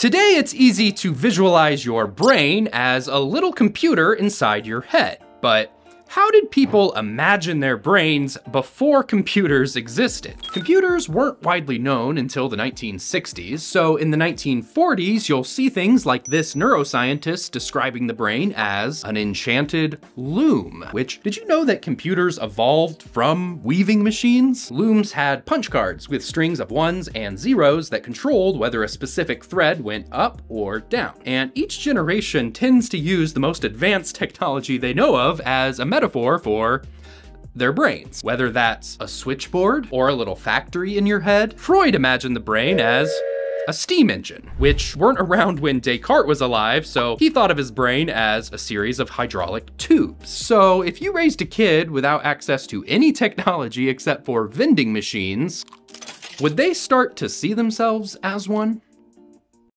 Today, it's easy to visualize your brain as a little computer inside your head, but how did people imagine their brains before computers existed? Computers weren't widely known until the 1960s, so in the 1940s, you'll see things like this neuroscientist describing the brain as an enchanted loom, which, did you know that computers evolved from weaving machines? Looms had punch cards with strings of ones and zeros that controlled whether a specific thread went up or down. And each generation tends to use the most advanced technology they know of as a metaphor for their brains. Whether that's a switchboard or a little factory in your head, Freud imagined the brain as a steam engine, which weren't around when Descartes was alive, so he thought of his brain as a series of hydraulic tubes. So if you raised a kid without access to any technology except for vending machines, would they start to see themselves as one?